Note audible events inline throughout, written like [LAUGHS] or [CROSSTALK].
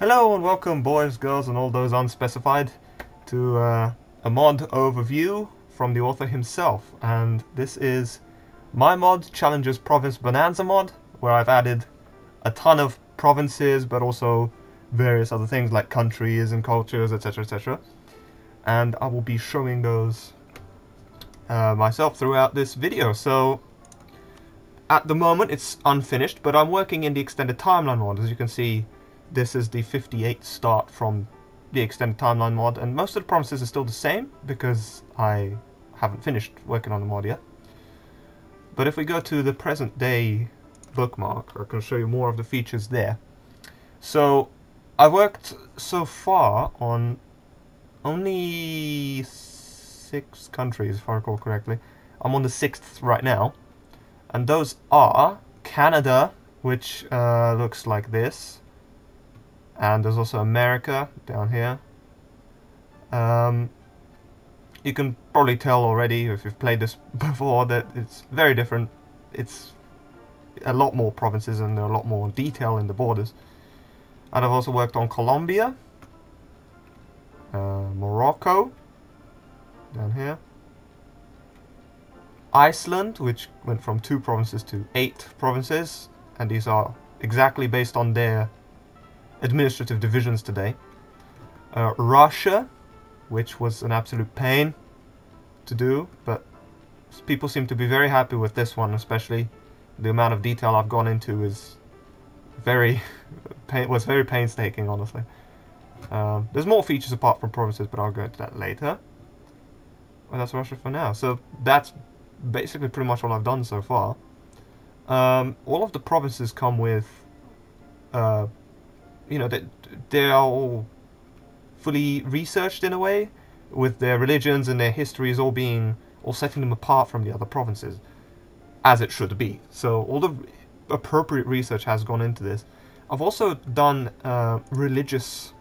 Hello and welcome boys, girls and all those unspecified to uh, a mod overview from the author himself. And this is my mod Challenger's province bonanza mod where I've added a ton of provinces but also various other things like countries and cultures etc etc and I will be showing those uh, myself throughout this video. So at the moment it's unfinished but I'm working in the extended timeline mod as you can see this is the 58 start from the extended timeline mod, and most of the promises are still the same because I haven't finished working on the mod yet. But if we go to the present day bookmark, I can show you more of the features there. So I worked so far on only six countries, if I recall correctly. I'm on the sixth right now, and those are Canada, which uh, looks like this, and there's also America down here. Um, you can probably tell already if you've played this [LAUGHS] before that it's very different. It's a lot more provinces and a lot more detail in the borders. And I've also worked on Colombia, uh, Morocco, down here, Iceland, which went from two provinces to eight provinces, and these are exactly based on their administrative divisions today. Uh, Russia, which was an absolute pain to do, but people seem to be very happy with this one, especially the amount of detail I've gone into is very [LAUGHS] was very painstaking, honestly. Um, there's more features apart from provinces, but I'll go into that later. Well, that's Russia for now. So that's basically pretty much all I've done so far. Um, all of the provinces come with uh, you know, they, they're all fully researched in a way, with their religions and their histories all being, all setting them apart from the other provinces, as it should be. So all the appropriate research has gone into this. I've also done uh, religious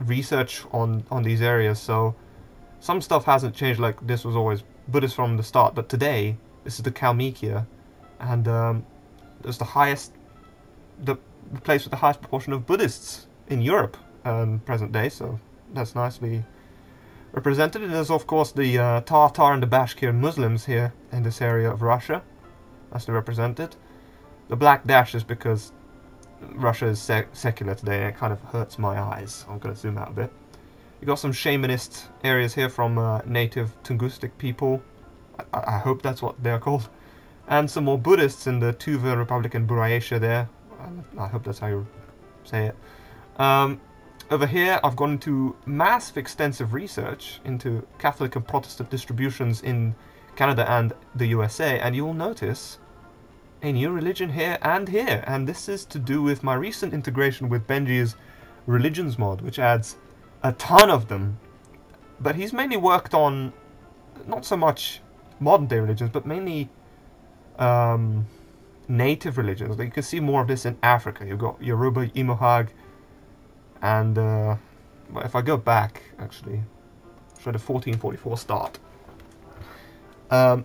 research on, on these areas, so some stuff hasn't changed, like this was always Buddhist from the start, but today, this is the Kalmykia, and um, there's the highest, the the place with the highest proportion of Buddhists in Europe um, present day, so that's nicely represented. And there's of course the uh, Tatar and the Bashkir Muslims here in this area of Russia, nicely represented. The black dash is because Russia is sec secular today and it kind of hurts my eyes. I'm going to zoom out a bit. You've got some shamanist areas here from uh, native Tungusic people. I, I hope that's what they're called. And some more Buddhists in the Tuva Republic in Buryatia there, I hope that's how you say it. Um, over here, I've gone into massive extensive research into Catholic and Protestant distributions in Canada and the USA, and you'll notice a new religion here and here, and this is to do with my recent integration with Benji's religions mod, which adds a ton of them. But he's mainly worked on not so much modern day religions, but mainly um, native religions. You can see more of this in Africa. You've got Yoruba, Imohag, and uh, if I go back, actually, show the 1444 start. Um,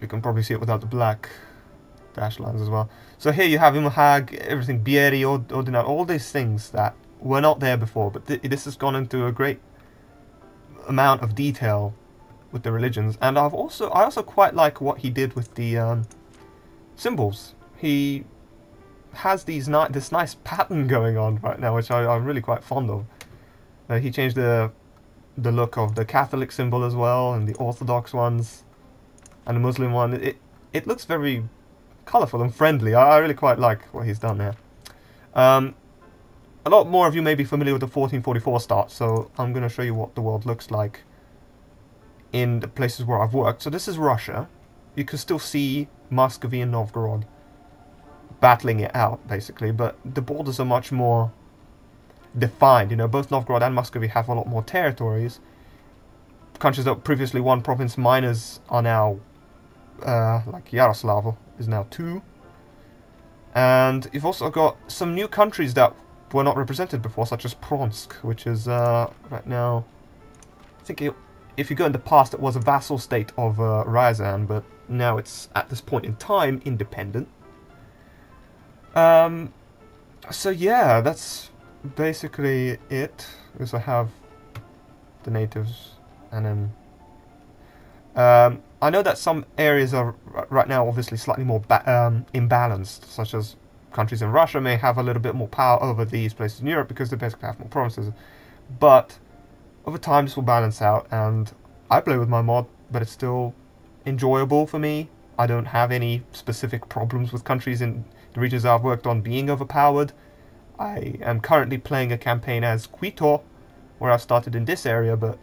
you can probably see it without the black dash lines as well. So here you have Imohag, everything, Bieri, Odinat, all these things that were not there before, but th this has gone into a great amount of detail with the religions, and I've also I also quite like what he did with the um, symbols. He has these ni this nice pattern going on right now, which I, am really quite fond of. Uh, he changed the the look of the Catholic symbol as well, and the Orthodox ones, and the Muslim one. It it looks very colourful and friendly. I, I, really quite like what he's done there. Um, a lot more of you may be familiar with the 1444 start, so I'm going to show you what the world looks like in the places where I've worked. So this is Russia. You can still see Muscovy and Novgorod battling it out, basically, but the borders are much more defined. You know, both Novgorod and Muscovy have a lot more territories. Countries that previously one province minors are now, uh, like Yaroslavl is now two. And you've also got some new countries that were not represented before, such as Pronsk, which is uh, right now, I think it if you go in the past, it was a vassal state of uh, Ryazan, but now it's, at this point in time, independent. Um, so yeah, that's basically it. Because I have the natives, and then um, I know that some areas are right now obviously slightly more um, imbalanced, such as countries in Russia may have a little bit more power over these places in Europe because they basically have more provinces. But over times will balance out, and I play with my mod, but it's still enjoyable for me. I don't have any specific problems with countries in the regions I've worked on being overpowered. I am currently playing a campaign as Quito, where I started in this area, but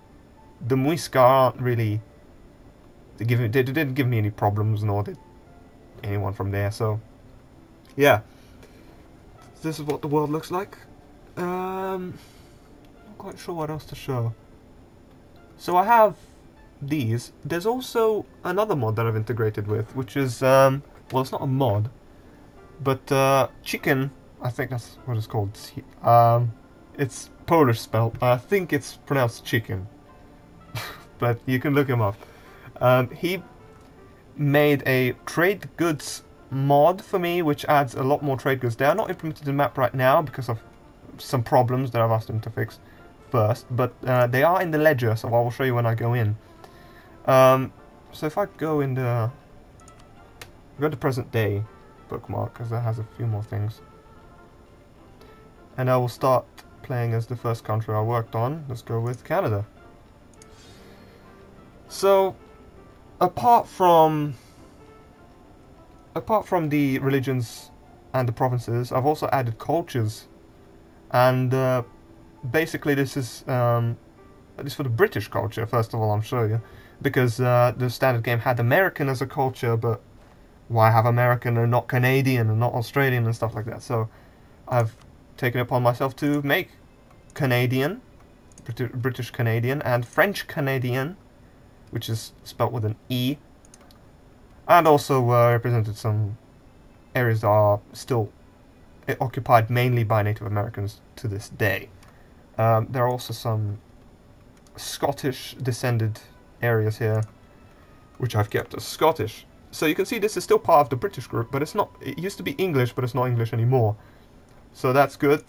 the Muisca aren't really. They, give they didn't give me any problems, nor did anyone from there, so. Yeah. This is what the world looks like. Um. Quite sure what else to show. So I have these. There's also another mod that I've integrated with, which is, um, well, it's not a mod, but uh, chicken. I think that's what it's called. Um, it's Polish spell. I think it's pronounced chicken, [LAUGHS] but you can look him up. Um, he made a trade goods mod for me, which adds a lot more trade goods. They are not implemented in the map right now because of some problems that I've asked him to fix first, but uh, they are in the ledger, so I will show you when I go in. Um, so if I go in the go to present day bookmark because that has a few more things, and I will start playing as the first country I worked on. Let's go with Canada. So, apart from apart from the religions and the provinces, I've also added cultures, and uh, basically this is um, this for the British culture. First of all, I'm sure you because uh, the standard game had American as a culture, but why have American and not Canadian and not Australian and stuff like that? So I've taken it upon myself to make Canadian, Brit- British Canadian, and French Canadian, which is spelt with an E, and also uh, represented some areas that are still occupied mainly by Native Americans to this day. Um, there are also some Scottish descended areas here, which I've kept as Scottish. So you can see this is still part of the British group, but it's not. It used to be English, but it's not English anymore. So that's good.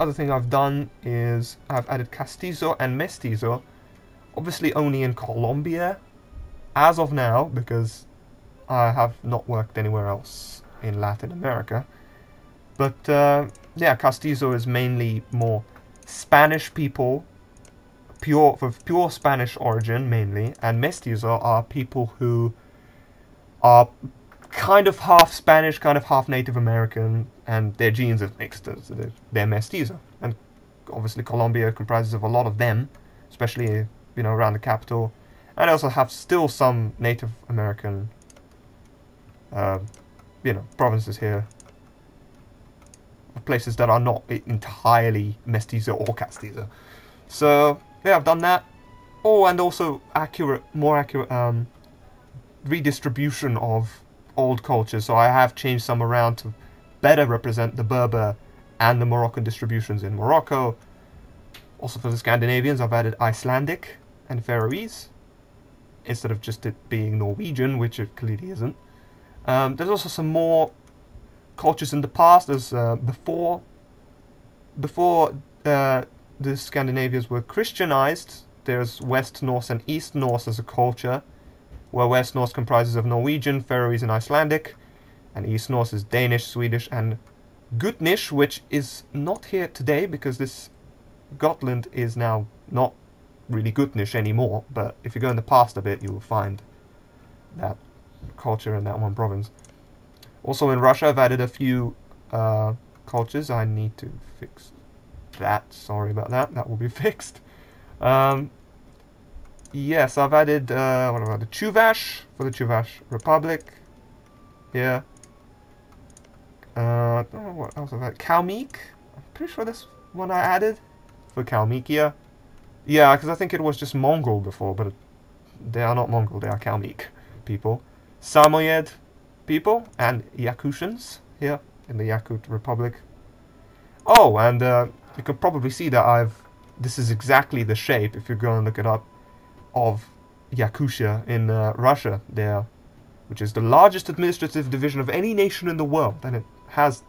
Other thing I've done is I've added Castizo and Mestizo, obviously only in Colombia, as of now, because I have not worked anywhere else in Latin America. But uh, yeah, Castizo is mainly more Spanish people pure of pure Spanish origin mainly, and mestizo are people who are kind of half Spanish, kind of half Native American, and their genes are mixed. So they're, they're mestizo, and obviously Colombia comprises of a lot of them, especially you know around the capital, and also have still some Native American, uh, you know, provinces here. Places that are not entirely mestizo or castizo. So yeah, I've done that. Oh, and also accurate, more accurate um, redistribution of old cultures. So I have changed some around to better represent the Berber and the Moroccan distributions in Morocco. Also for the Scandinavians, I've added Icelandic and Faroese instead of just it being Norwegian, which it clearly isn't. Um, there's also some more cultures in the past. There's uh, before before uh, the Scandinavians were Christianized. There's West Norse and East Norse as a culture, where West Norse comprises of Norwegian, Faroese, and Icelandic, and East Norse is Danish, Swedish, and Gutnish, which is not here today because this Gotland is now not really Gutnish anymore. But if you go in the past a bit, you will find that culture in that one province. Also in Russia, I've added a few uh, cultures. I need to fix that. Sorry about that. That will be [LAUGHS] fixed. Um, yes, I've added, uh, what about the Chuvash for the Chuvash Republic. Here. Uh, oh, what else have I added? Kalmyk? I'm pretty sure this one I added for Kalmykia. Yeah, because I think it was just Mongol before, but they are not Mongol, they are Kalmyk people. Samoyed people and Yakutians here in the Yakut Republic. Oh, and uh, you can probably see that I've this is exactly the shape if you go and look it up of Yakutia in uh, Russia there which is the largest administrative division of any nation in the world and it has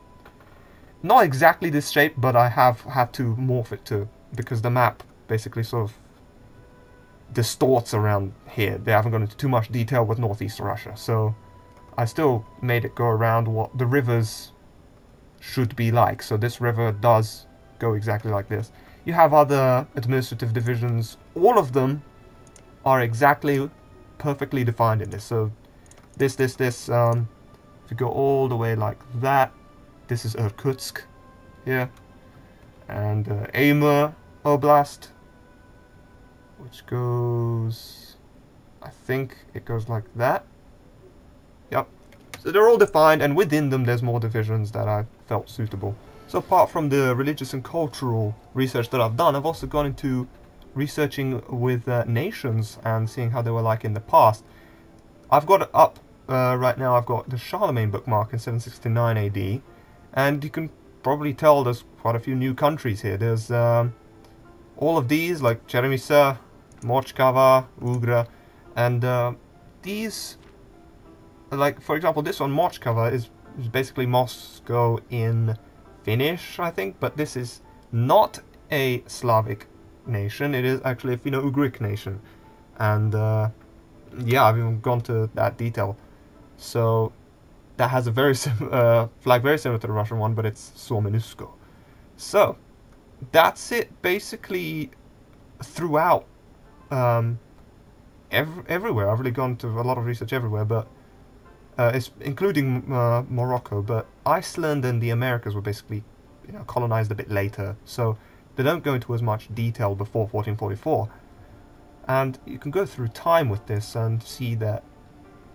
not exactly this shape, but I have had to morph it to because the map basically sort of distorts around here. They haven't gone into too much detail with northeast Russia, so I still made it go around what the rivers should be like. So this river does go exactly like this. You have other administrative divisions. All of them are exactly perfectly defined in this. So this, this, this, um, if you go all the way like that, this is Irkutsk here. And uh, Amur Oblast, which goes, I think it goes like that. So they're all defined, and within them there's more divisions that I felt suitable. So apart from the religious and cultural research that I've done, I've also gone into researching with uh, nations and seeing how they were like in the past. I've got up uh, right now, I've got the Charlemagne bookmark in 769 AD, and you can probably tell there's quite a few new countries here. There's um, all of these, like Cheremisa, Mochkava, Ugra, and uh, these, like for example, this one, Mochkava, is, is basically Moscow in Finnish, I think, but this is not a Slavic nation. It is actually a Finno-Ugric nation, and uh, yeah, I've even gone to that detail. So that has a very [LAUGHS] uh, flag very similar to the Russian one, but it's Suomenusko. So that's it basically throughout um, ev everywhere. I've really gone to a lot of research everywhere, but uh, it's including uh, Morocco. But Iceland and the Americas were basically you know, colonized a bit later, so they don't go into as much detail before 1444. And you can go through time with this and see that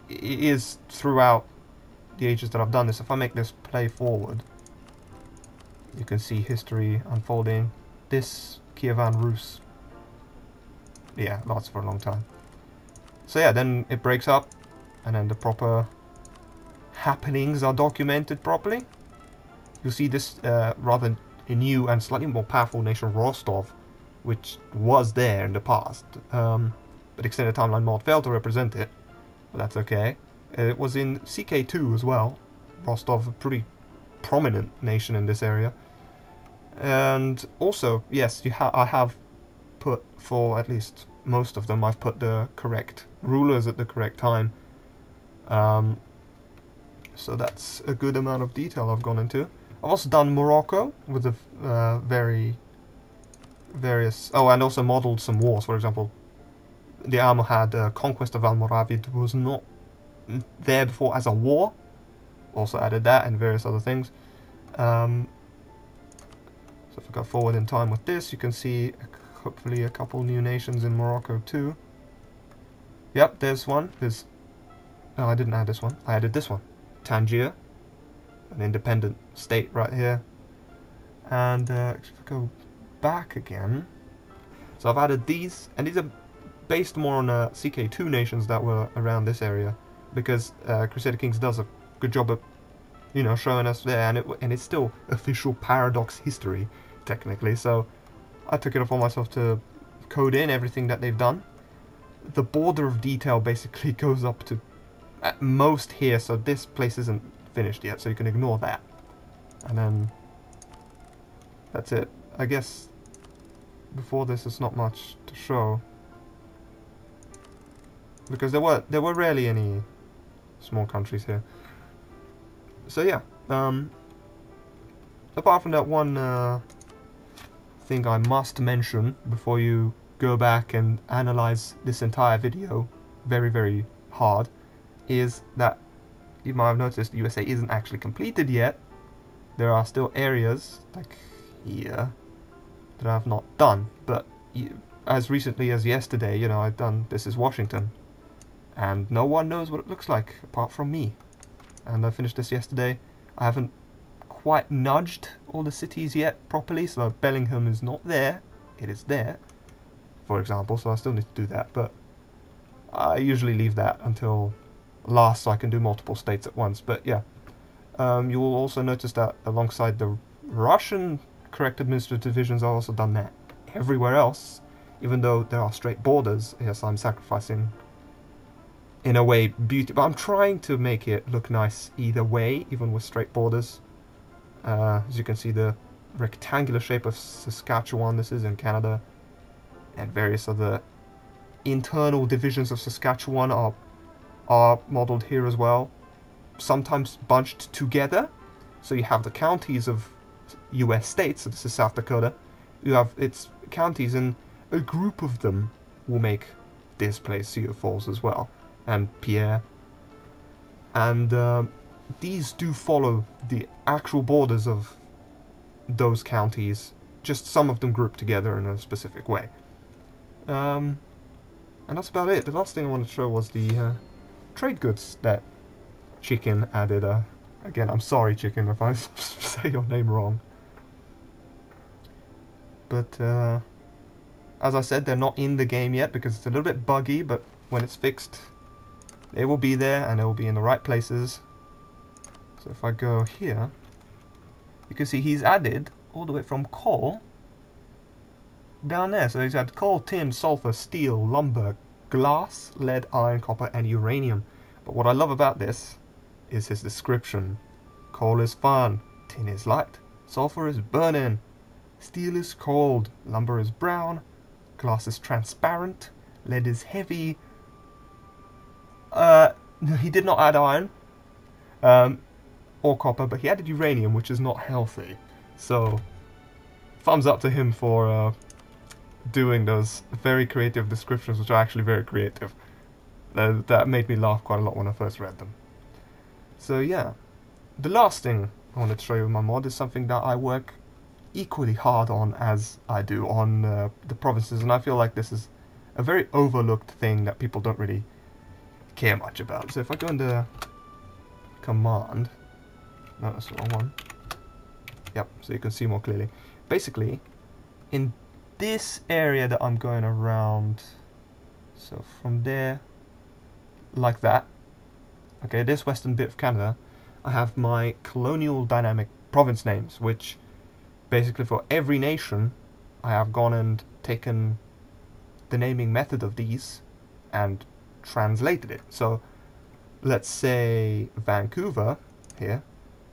it is throughout the ages that I've done this. If I make this play forward, you can see history unfolding. This Kievan Rus, yeah, lasts for a long time. So yeah, then it breaks up, and then the proper happenings are documented properly. You'll see this uh, rather new and slightly more powerful nation Rostov, which was there in the past, um, but extended timeline mod failed to represent it, but that's okay. It was in CK2 as well. Rostov, a pretty prominent nation in this area. And also, yes, you ha I have put, for at least most of them, I've put the correct rulers at the correct time. Um, so that's a good amount of detail I've gone into. I've also done Morocco with a uh, very various... Oh, and also modeled some wars. For example, the Almohad uh, conquest of Almoravid was not there before as a war. Also added that and various other things. Um, so if I go forward in time with this, you can see hopefully a couple new nations in Morocco too. Yep, there's one. There's... No, I didn't add this one. I added this one. Tangier. An independent state right here. And uh, if I go back again... So I've added these, and these are based more on uh, CK2 nations that were around this area because uh, Crusader Kings does a good job of, you know, showing us there, and it and it's still official Paradox history, technically. So I took it upon myself to code in everything that they've done. The border of detail basically [LAUGHS] goes up to at most here, so this place isn't finished yet, so you can ignore that. And then that's it. I guess before this it's not much to show because there were there were rarely any small countries here. So yeah, um, apart from that one uh, thing I must mention before you go back and analyze this entire video very, very hard, is that you might have noticed USA isn't actually completed yet. There are still areas, like here, that I've not done, but as recently as yesterday, you know, I've done This is Washington, and no one knows what it looks like apart from me. And I finished this yesterday. I haven't quite nudged all the cities yet properly, so Bellingham is not there. It is there, for example, so I still need to do that, but I usually leave that until last so I can do multiple states at once. But yeah, um, you will also notice that alongside the Russian correct administrative divisions, I've also done that everywhere else, even though there are straight borders. Yes, I'm sacrificing in a way beauty but I'm trying to make it look nice either way even with straight borders Uh, as you can see, the rectangular shape of Saskatchewan, this is in Canada, and various other internal divisions of Saskatchewan are, are modeled here as well, sometimes bunched together. So you have the counties of US states, so this is South Dakota, you have its counties, and a group of them will make this place Sioux Falls as well, and Pierre. And uh, these do follow the actual borders of those counties, just some of them grouped together in a specific way. Um, and that's about it. The last thing I wanted to show was the uh, trade goods that Chicken added. Uh, again, I'm sorry, Chicken, if I [LAUGHS] say your name wrong. But, uh, as I said, they're not in the game yet because it's a little bit buggy, but when it's fixed, they will be there and they will be in the right places. So if I go here, you can see he's added all the way from coal down there. So he's had coal, tin, sulfur, steel, lumber, glass, lead, iron, copper, and uranium. But what I love about this is his description. Coal is fun, tin is light, sulfur is burning, Steel is cold, lumber is brown, glass is transparent, lead is heavy. Uh, [LAUGHS] he did not add iron um, or copper, but he added uranium, which is not healthy. So, thumbs up to him for uh, doing those very creative descriptions, which are actually very creative. That made me laugh quite a lot when I first read them. So yeah, the last thing I wanted to show you with my mod is something that I work equally hard on as I do on uh, the provinces, and I feel like this is a very overlooked thing that people don't really care much about. So if I go into command, no, that's the wrong one. Yep, so you can see more clearly. Basically, in this area that I'm going around, so from there, like that, okay, this western bit of Canada, I have my colonial dynamic province names, which basically for every nation, I have gone and taken the naming method of these and translated it. So let's say Vancouver here.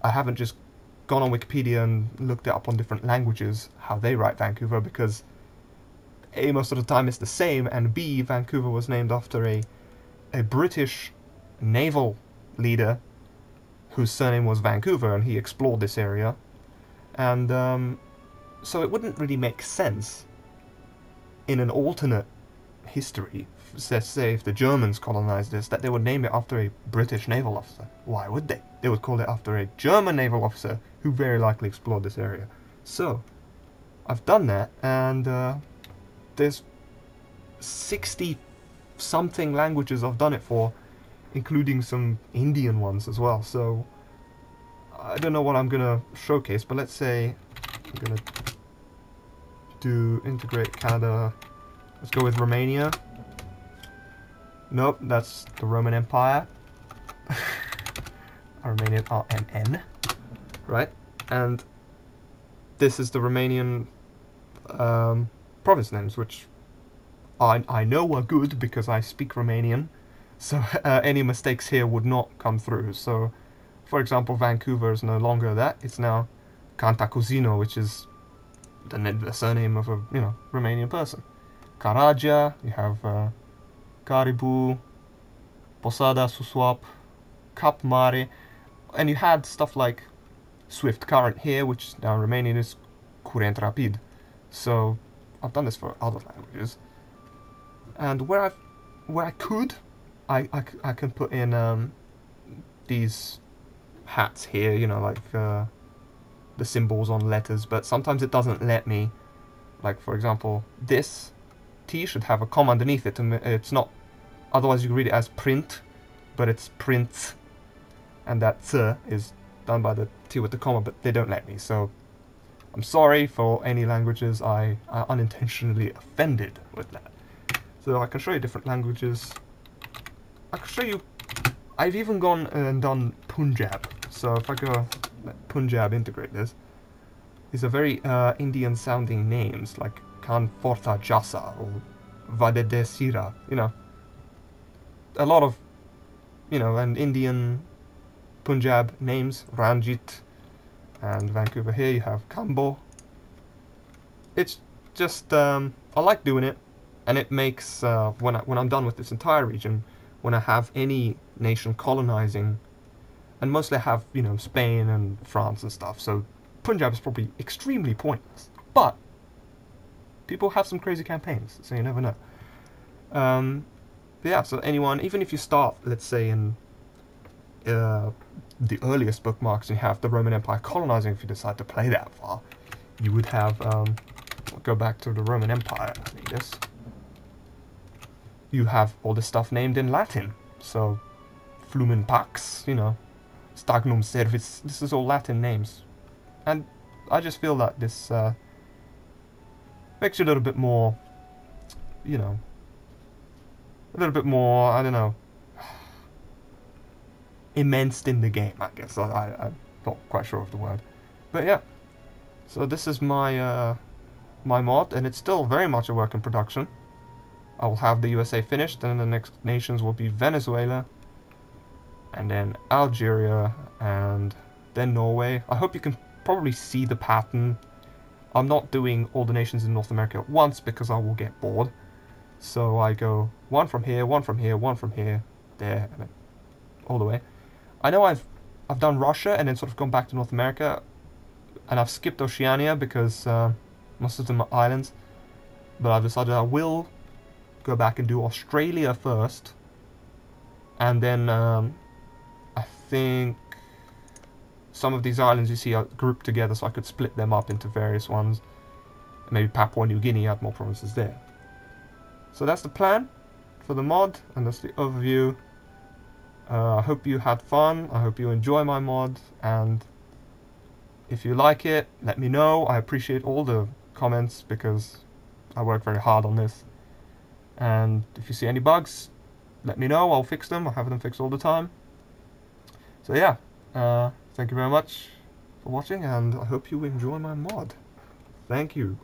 I haven't just gone on Wikipedia and looked it up on different languages how they write Vancouver because A, most of the time it's the same, and B, Vancouver was named after a, a British naval leader whose surname was Vancouver and he explored this area and um, so it wouldn't really make sense in an alternate history, say if the Germans colonized this, that they would name it after a British naval officer. Why would they? They would call it after a German naval officer who very likely explored this area. So, I've done that, and uh, there's 60 something languages I've done it for, including some Indian ones as well. So, I don't know what I'm gonna showcase, but let's say I'm gonna do integrate Canada. Let's go with Romania. Nope, that's the Roman Empire. [LAUGHS] Romanian RMN, right? And this is the Romanian um, province names, which I, I know are good because I speak Romanian, so [LAUGHS] uh, any mistakes here would not come through. So for example, Vancouver is no longer that. It's now Cantacuzino, which is the, the surname of a you know Romanian person. Caragia, you have uh, Caribou, Posada, Suswap, Cap Mare, and you had stuff like Swift Current here, which now Romanian is Curent Rapid. So I've done this for other languages, and where I where I could, I, I, I can put in um, these hats here, you know, like uh, the symbols on letters, but sometimes it doesn't let me. Like, for example, this T should have a comma underneath it, and it's not, otherwise you read it as print, but it's print, and that th is done by the T with the comma, but they don't let me, so I'm sorry for any languages I, I unintentionally offended with that. So I can show you different languages. I can show you I've even gone and done Punjab. So if I go Punjab integrate this, these are very uh, Indian sounding names like Khan Fortha Jasa or Vadedesira, you know. A lot of, you know, and Indian Punjab names, Ranjit, and Vancouver here you have Cambo. It's just um, I like doing it, and it makes uh, when I, when I'm done with this entire region, when I have any nation colonizing, and mostly I have you know Spain and France and stuff. So Punjab is probably extremely pointless, but people have some crazy campaigns, so you never know. Um, yeah, so anyone, even if you start, let's say in uh, the earliest bookmarks you have the Roman Empire colonizing, if you decide to play that far, you would have, um, go back to the Roman Empire, I think this. You have all this stuff named in Latin, so Flumen Pax, you know, Stagnum Servis, this is all Latin names. And I just feel that this uh, makes you a little bit more, you know, a little bit more, I don't know, immense in the game, I guess. I, I, am not quite sure of the word. But yeah, so this is my, uh, my mod, and it's still very much a work in production. I will have the USA finished, and the next nations will be Venezuela, and then Algeria, and then Norway. I hope you can probably see the pattern. I'm not doing all the nations in North America at once because I will get bored. So I go one from here, one from here, one from here, there, all the way. I know I've I've done Russia and then sort of gone back to North America, and I've skipped Oceania because uh, most of them are islands. But I've decided I will go back and do Australia first, and then um, I think some of these islands you see are grouped together, so I could split them up into various ones. Maybe Papua New Guinea had more provinces there. So that's the plan for the mod, and that's the overview. Uh, I hope you had fun, I hope you enjoy my mod, and if you like it, let me know. I appreciate all the comments because I work very hard on this. And if you see any bugs, let me know, I'll fix them, I have them fixed all the time. So yeah, uh, thank you very much for watching, and I hope you enjoy my mod. Thank you.